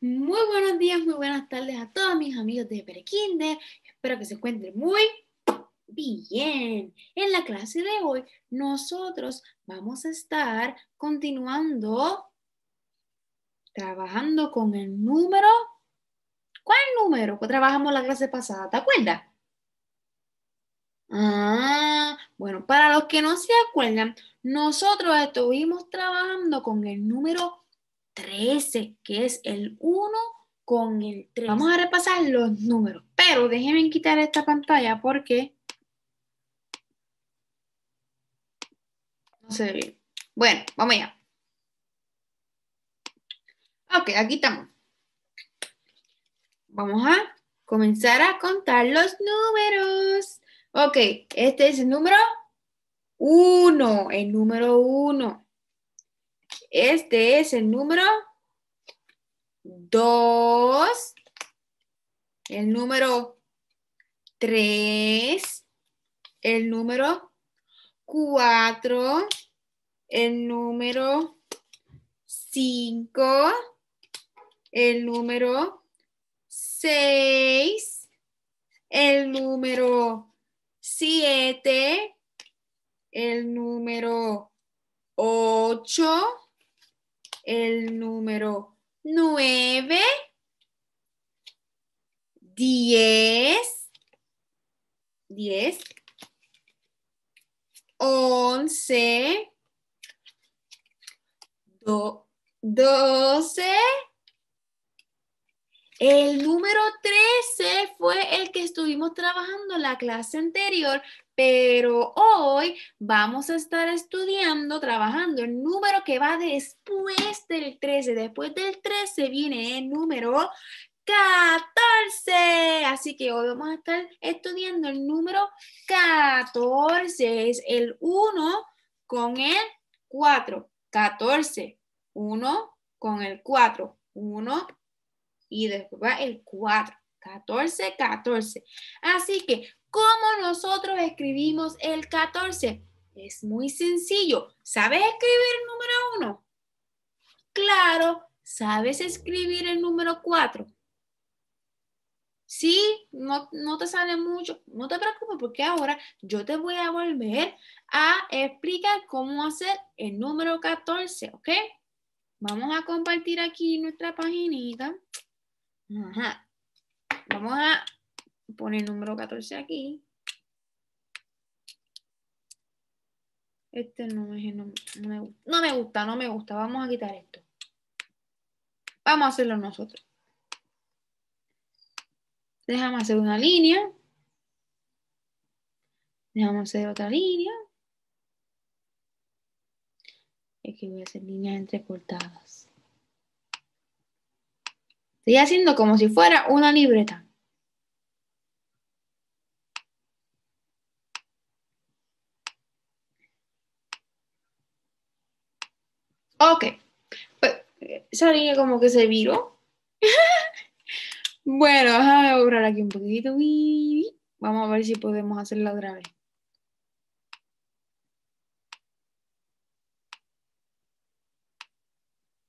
Muy buenos días, muy buenas tardes a todos mis amigos de Perekinder. Espero que se encuentren muy bien. En la clase de hoy, nosotros vamos a estar continuando trabajando con el número. ¿Cuál número que trabajamos la clase pasada? ¿Te acuerdas? Ah, bueno, para los que no se acuerdan, nosotros estuvimos trabajando con el número 13, que es el 1 con el 3. Vamos a repasar los números, pero déjenme quitar esta pantalla porque no se ve Bueno, vamos allá. Ok, aquí estamos. Vamos a comenzar a contar los números. Ok, este es el número 1, el número 1. Este es el número 2, el número 3, el número 4, el número 5, el número 6, el número 7, el número 8, el número 9, 10, 10, 11, 12, el número 13 fue el que estuvimos trabajando en la clase anterior, pero hoy vamos a estar estudiando, trabajando el número que va después del 13. Después del 13 viene el número 14. Así que hoy vamos a estar estudiando el número 14. Es el 1 con el 4. 14. 1 con el 4. 1 y después va el 4. 14, 14. Así que, ¿cómo nosotros escribimos el 14? Es muy sencillo. ¿Sabes escribir el número 1? Claro. ¿Sabes escribir el número 4? Sí, no, no, te sale mucho, no te preocupes porque ahora yo te voy a volver a explicar cómo hacer el número 14, ¿ok? Vamos a compartir aquí nuestra paginita. Ajá. Vamos a poner el número 14 aquí. Este no, es no, no, me gusta. no me gusta, no me gusta. Vamos a quitar esto. Vamos a hacerlo nosotros. Déjame hacer una línea. Déjame hacer otra línea. Es que voy a hacer líneas entrecortadas. Estoy haciendo como si fuera una libreta. Ok. Pues, esa línea como que se viró. bueno, déjame borrar aquí un poquito. Vamos a ver si podemos hacerla otra vez.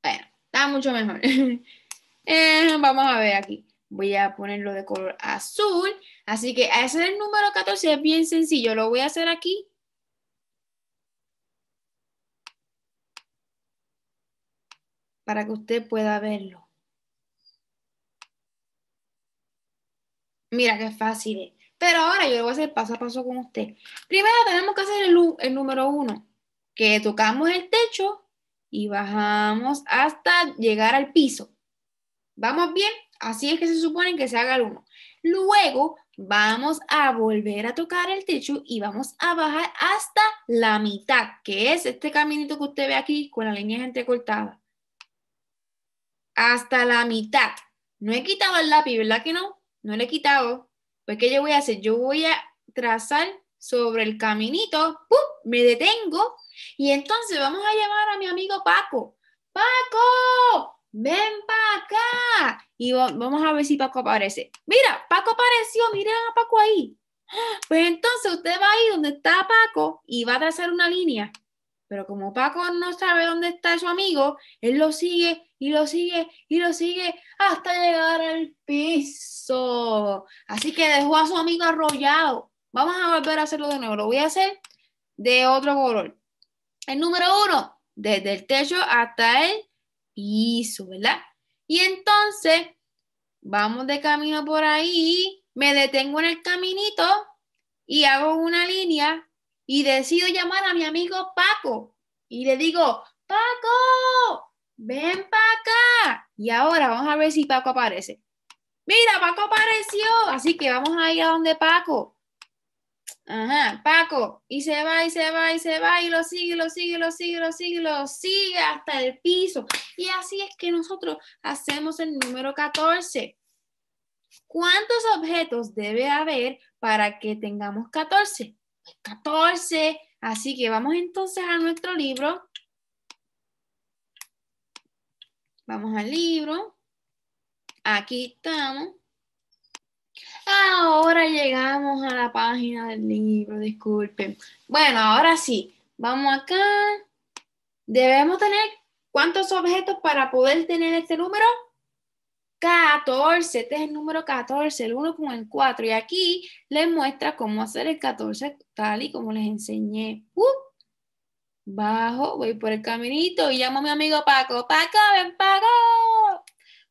Bueno, está mucho mejor. Eh, vamos a ver aquí. Voy a ponerlo de color azul. Así que hacer el número 14 es bien sencillo. Lo voy a hacer aquí. Para que usted pueda verlo. Mira qué fácil Pero ahora yo lo voy a hacer paso a paso con usted. Primero tenemos que hacer el, el número 1. Que tocamos el techo y bajamos hasta llegar al piso. ¿Vamos bien? Así es que se supone que se haga el 1. Luego vamos a volver a tocar el techo y vamos a bajar hasta la mitad, que es este caminito que usted ve aquí con las líneas entrecortadas. Hasta la mitad. No he quitado el lápiz, ¿verdad que no? No le he quitado. Pues, ¿qué yo voy a hacer? Yo voy a trazar sobre el caminito, ¡pum! me detengo y entonces vamos a llamar a mi amigo Paco. ¡Paco! Ven para acá. Y vamos a ver si Paco aparece. Mira, Paco apareció, miren a Paco ahí. Pues entonces usted va ahí donde está Paco y va a trazar una línea. Pero como Paco no sabe dónde está su amigo, él lo sigue y lo sigue y lo sigue hasta llegar al piso. Así que dejó a su amigo arrollado. Vamos a volver a hacerlo de nuevo. Lo voy a hacer de otro color. El número uno, desde el techo hasta el piso, ¿verdad? Y entonces, vamos de camino por ahí, me detengo en el caminito y hago una línea y decido llamar a mi amigo Paco y le digo, Paco, ven para acá. Y ahora vamos a ver si Paco aparece. Mira, Paco apareció. Así que vamos a ir a donde Paco. Ajá, Paco. Y se va, y se va, y se va, y lo sigue, lo sigue, lo sigue, lo sigue, lo sigue hasta el piso. Y así es que nosotros hacemos el número 14. ¿Cuántos objetos debe haber para que tengamos 14? 14. Así que vamos entonces a nuestro libro. Vamos al libro. Aquí estamos. Ahora llegamos a la página del libro, disculpen. Bueno, ahora sí, vamos acá. Debemos tener cuántos objetos para poder tener este número? 14, este es el número 14, el 1 con el 4. Y aquí les muestra cómo hacer el 14 tal y como les enseñé. Uh, bajo, voy por el caminito y llamo a mi amigo Paco. Paco, ven Paco.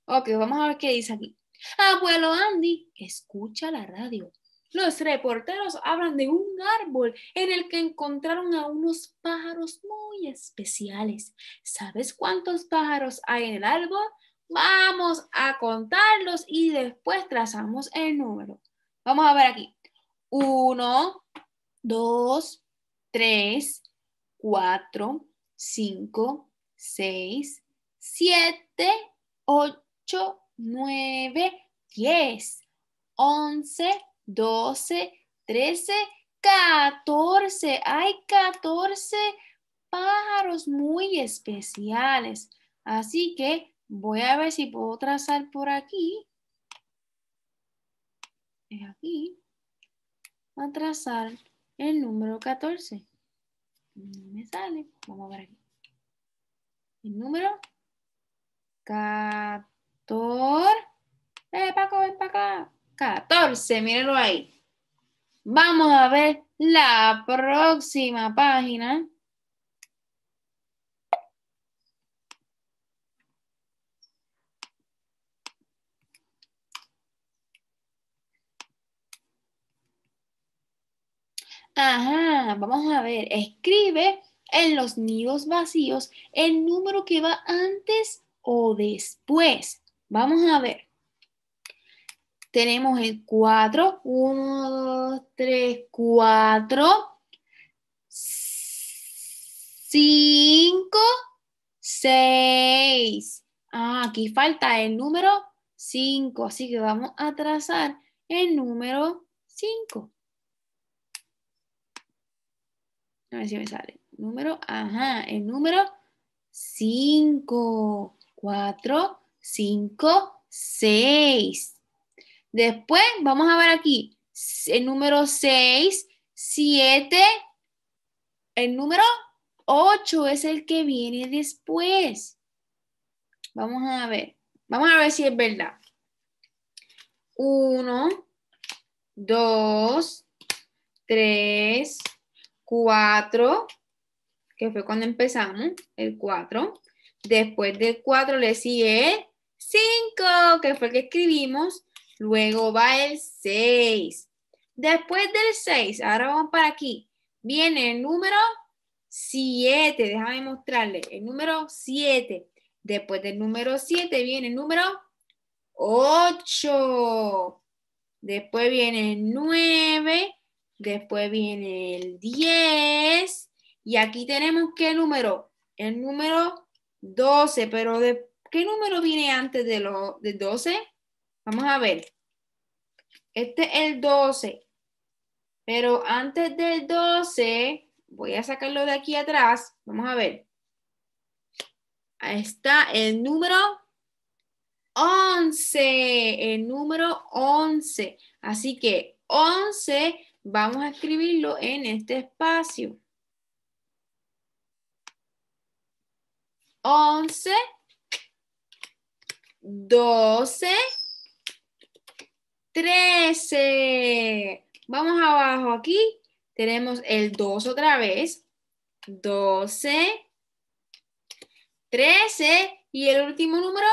Ok, vamos a ver qué dice aquí. Abuelo Andy, escucha la radio. Los reporteros hablan de un árbol en el que encontraron a unos pájaros muy especiales. ¿Sabes cuántos pájaros hay en el árbol? Vamos a contarlos y después trazamos el número. Vamos a ver aquí. Uno, dos, tres, cuatro, cinco, seis, siete, ocho, 9, 10, 11, 12, 13, 14. Hay 14 pájaros muy especiales. Así que voy a ver si puedo trazar por aquí. Es aquí. A trazar el número 14. No me sale. Vamos a ver aquí. El número 14. Eh, Paco, ven para acá. 14, mírenlo ahí. Vamos a ver la próxima página. Ajá, vamos a ver. Escribe en los nidos vacíos el número que va antes o después. Vamos a ver. Tenemos el 4. 1, 2, 3, 4. 5, 6. Ah, aquí falta el número 5. Así que vamos a trazar el número 5. A ver si me sale. Número, ajá, el número 5. 4, 5, 6. Después vamos a ver aquí el número 6, 7, el número 8 es el que viene después. Vamos a ver. Vamos a ver si es verdad. 1, 2, 3, 4, que fue cuando empezamos, el 4. Después del 4 le sigue 5, que fue el que escribimos. Luego va el 6. Después del 6, ahora vamos para aquí. Viene el número 7. Déjame mostrarle. El número 7. Después del número 7 viene el número 8. Después viene el 9. Después viene el 10. Y aquí tenemos qué número? El número 12, pero ¿de qué número viene antes de, lo, de 12? Vamos a ver. Este es el 12, pero antes del 12, voy a sacarlo de aquí atrás. Vamos a ver. Ahí está el número 11, el número 11. Así que 11 vamos a escribirlo en este espacio. 11, 12, 13. Vamos abajo aquí. Tenemos el 2 otra vez. 12, 13 y el último número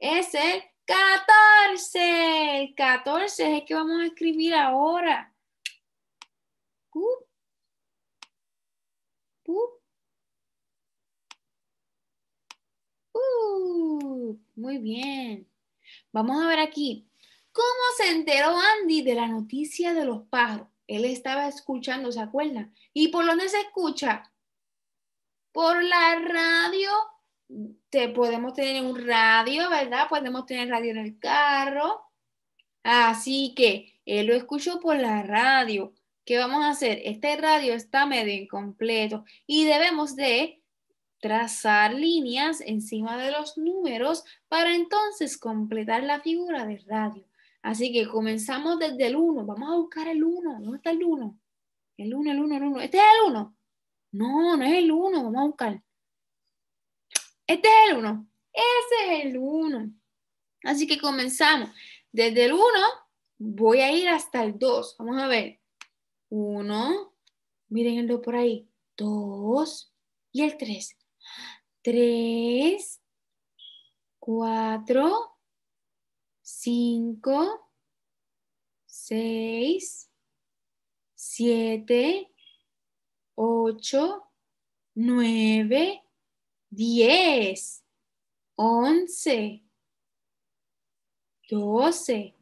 es el 14. El 14 es el que vamos a escribir ahora. Uh. muy bien. Vamos a ver aquí. ¿Cómo se enteró Andy de la noticia de los pájaros? Él estaba escuchando, ¿se acuerdan? ¿Y por dónde se escucha? Por la radio te, podemos tener un radio, ¿verdad? Podemos tener radio en el carro. Así que él lo escuchó por la radio. ¿Qué vamos a hacer? Este radio está medio incompleto y debemos de trazar líneas encima de los números para entonces completar la figura del radio. Así que comenzamos desde el 1. Vamos a buscar el 1. ¿Dónde está el 1? El 1, el 1, el 1. ¿Este es el 1? No, no es el 1. Vamos a buscar. Este es el 1. Ese es el 1. Así que comenzamos. Desde el 1 voy a ir hasta el 2. Vamos a ver. 1. Miren el 2 por ahí. 2. Y el 3. 3. 4. 5. 6. 7. 8. 9 diez, once, doce,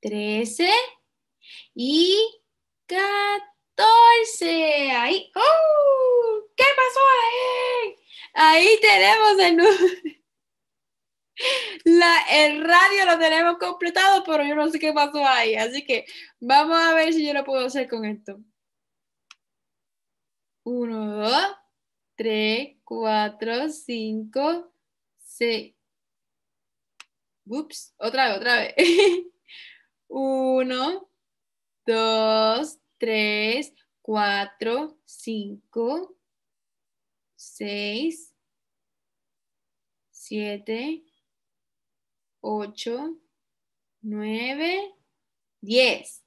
trece y catorce. ¡oh! ¿Qué pasó ahí? Ahí tenemos el el radio lo tenemos completado, pero yo no sé qué pasó ahí. Así que vamos a ver si yo lo puedo hacer con esto. 1, 2, 3, 4, 5, 6. Ups, otra vez, otra vez. 1, 2, 3, 4, 5, 6, 7, 8, 9, 10,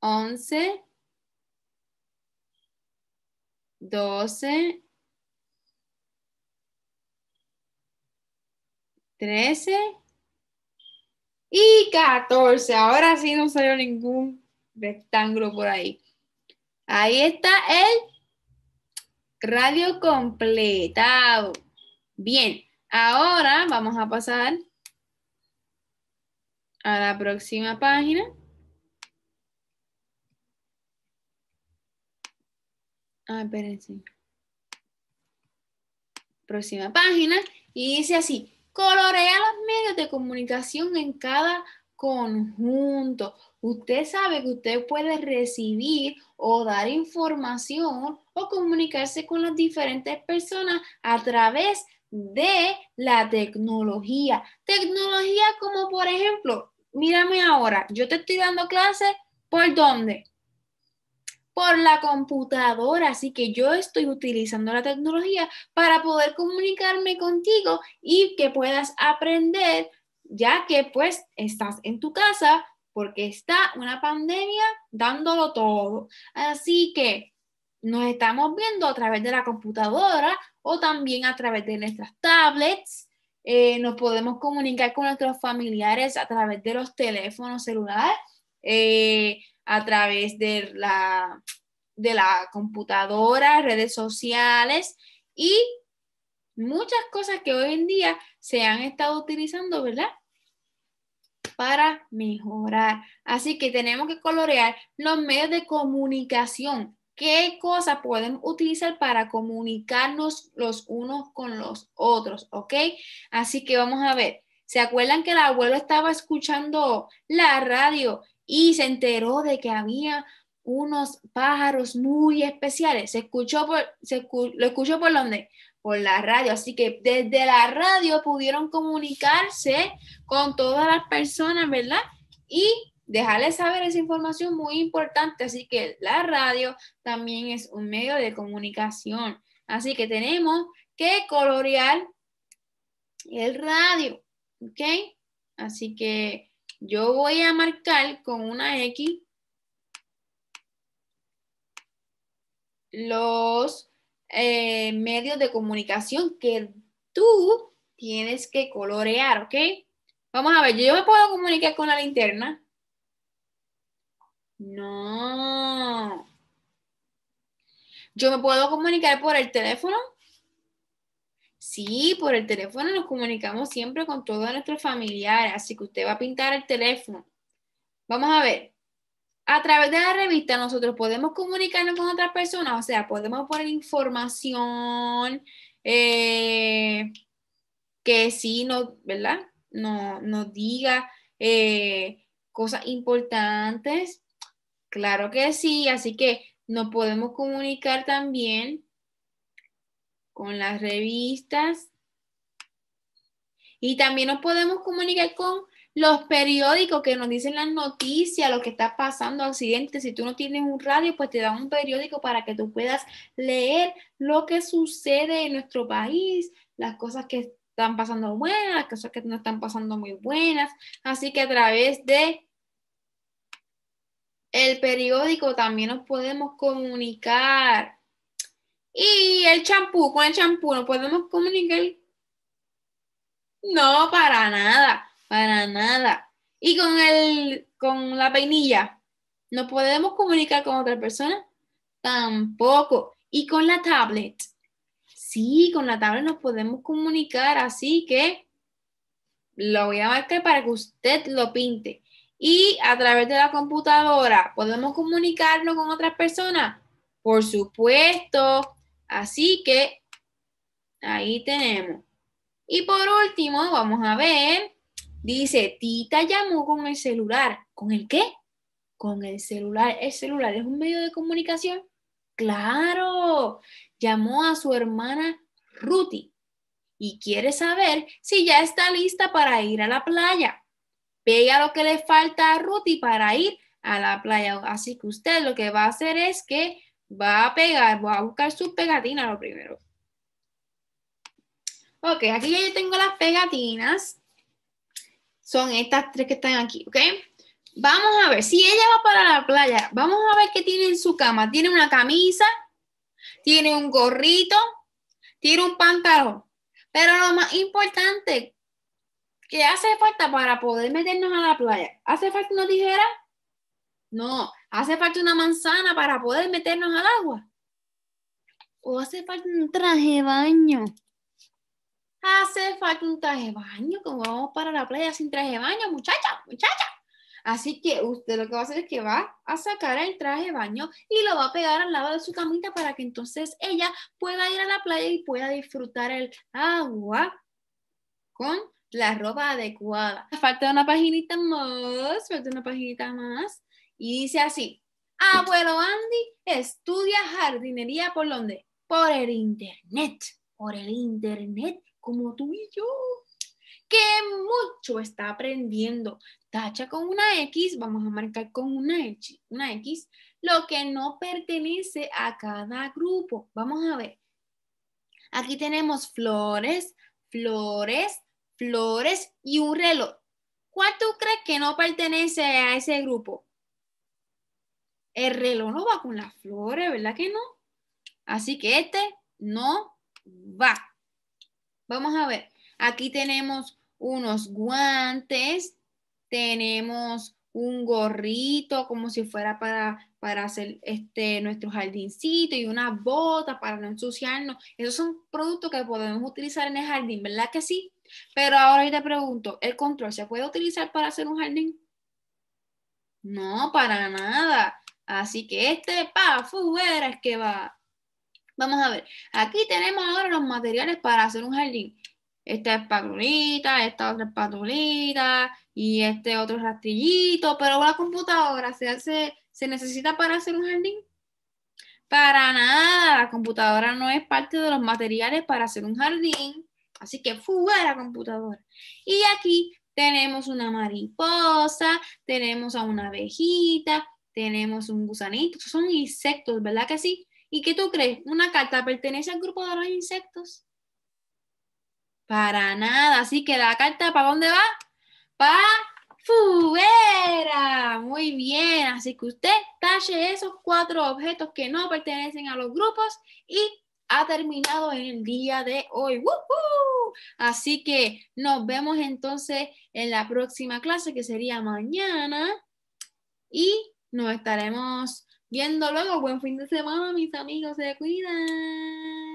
11, 12, 13 y 14. Ahora sí no salió ningún rectángulo por ahí. Ahí está el radio completado. Bien, ahora vamos a pasar a la próxima página. Ah, espérense. Próxima página. Y dice así, colorea los medios de comunicación en cada conjunto. Usted sabe que usted puede recibir o dar información o comunicarse con las diferentes personas a través de la tecnología. Tecnología como por ejemplo, mírame ahora, yo te estoy dando clases, ¿por dónde? por la computadora. Así que yo estoy utilizando la tecnología para poder comunicarme contigo y que puedas aprender, ya que pues estás en tu casa porque está una pandemia dándolo todo. Así que nos estamos viendo a través de la computadora o también a través de nuestras tablets. Eh, nos podemos comunicar con nuestros familiares a través de los teléfonos celulares. Eh, a través de la, de la computadora, redes sociales y muchas cosas que hoy en día se han estado utilizando, ¿verdad? Para mejorar. Así que tenemos que colorear los medios de comunicación. ¿Qué cosas podemos utilizar para comunicarnos los unos con los otros? ¿Ok? Así que vamos a ver. ¿Se acuerdan que el abuelo estaba escuchando la radio y se enteró de que había unos pájaros muy especiales. Se escuchó por, se, lo escuchó por dónde? Por la radio. Así que desde la radio pudieron comunicarse con todas las personas, ¿verdad? Y dejarles saber esa información muy importante. Así que la radio también es un medio de comunicación. Así que tenemos que colorear el radio, ¿ok? Así que yo voy a marcar con una X los eh, medios de comunicación que tú tienes que colorear, ¿ok? Vamos a ver, yo me puedo comunicar con la linterna. No. Yo me puedo comunicar por el teléfono. Sí, por el teléfono nos comunicamos siempre con todos nuestros familiares, así que usted va a pintar el teléfono. Vamos a ver. A través de la revista nosotros podemos comunicarnos con otras personas, o sea, podemos poner información eh, que sí nos, ¿verdad? No, nos diga eh, cosas importantes. Claro que sí, así que nos podemos comunicar también con las revistas y también nos podemos comunicar con los periódicos que nos dicen las noticias, lo que está pasando, accidentes. Si tú no tienes un radio, pues te dan un periódico para que tú puedas leer lo que sucede en nuestro país, las cosas que están pasando buenas, las cosas que no están pasando muy buenas. Así que a través de el periódico también nos podemos comunicar. Y el champú, con el champú nos podemos comunicar. No, para nada, para nada. Y con el, con la peinilla, ¿nos podemos comunicar con otra persona? Tampoco. Y con la tablet. Sí, con la tablet nos podemos comunicar, así que lo voy a marcar para que usted lo pinte. Y a través de la computadora, ¿podemos comunicarnos con otras personas? Por supuesto. Así que ahí tenemos. Y por último, vamos a ver. Dice, Tita llamó con el celular. ¿Con el qué? Con el celular. ¿El celular es un medio de comunicación? Claro. Llamó a su hermana Ruti y quiere saber si ya está lista para ir a la playa pega lo que le falta a Ruti para ir a la playa. Así que usted lo que va a hacer es que va a pegar, va a buscar su pegatina lo primero. Ok, aquí ya yo tengo las pegatinas. Son estas tres que están aquí, ¿ok? Vamos a ver, si ella va para la playa, vamos a ver qué tiene en su cama. Tiene una camisa, tiene un gorrito, tiene un pantalón. Pero lo más importante, ¿Qué hace falta para poder meternos a la playa? ¿Hace falta una tijera? No. ¿Hace falta una manzana para poder meternos al agua? ¿O hace falta un traje de baño? Hace falta un traje de baño, como vamos para la playa sin traje de baño, muchacha, muchacha. Así que usted lo que va a hacer es que va a sacar el traje de baño y lo va a pegar al lado de su camita para que entonces ella pueda ir a la playa y pueda disfrutar el agua con la ropa adecuada. Falta una paginita más, falta una paginita más. Y dice así, abuelo Andy estudia jardinería por dónde? Por el internet, por el internet, como tú y yo. Que mucho está aprendiendo. Tacha con una X, vamos a marcar con una X, una X, lo que no pertenece a cada grupo. Vamos a ver. Aquí tenemos flores, flores, flores y un reloj. ¿Cuál tú crees que no pertenece a ese grupo? El reloj no va con las flores, ¿verdad que no? Así que este no va. Vamos a ver. Aquí tenemos unos guantes, tenemos un gorrito como si fuera para, para hacer este, nuestro jardincito y una bota para no ensuciarnos. Esos son productos que podemos utilizar en el jardín, ¿verdad que sí? Pero ahora yo te pregunto, ¿el control se puede utilizar para hacer un jardín? No, para nada. Así que este pa fuera es que va. Vamos a ver. Aquí tenemos ahora los materiales para hacer un jardín. Esta espatulita, esta otra espatulita y este otro rastrillito. Pero la computadora se hace, se necesita para hacer un jardín. Para nada, la computadora no es parte de los materiales para hacer un jardín. Así que fuera computadora. Y aquí tenemos una mariposa, tenemos a una abejita, tenemos un gusanito, son insectos, ¿verdad que sí? ¿Y qué tú crees? ¿Una carta pertenece al grupo de los insectos? Para nada. Así que la carta, ¿para dónde va? Para fuera. Muy bien. Así que usted talle esos cuatro objetos que no pertenecen a los grupos y ha terminado en el día de hoy. Así que nos vemos entonces en la próxima clase que sería mañana y nos estaremos viendo luego. Buen fin de semana, mis amigos. Se cuidan.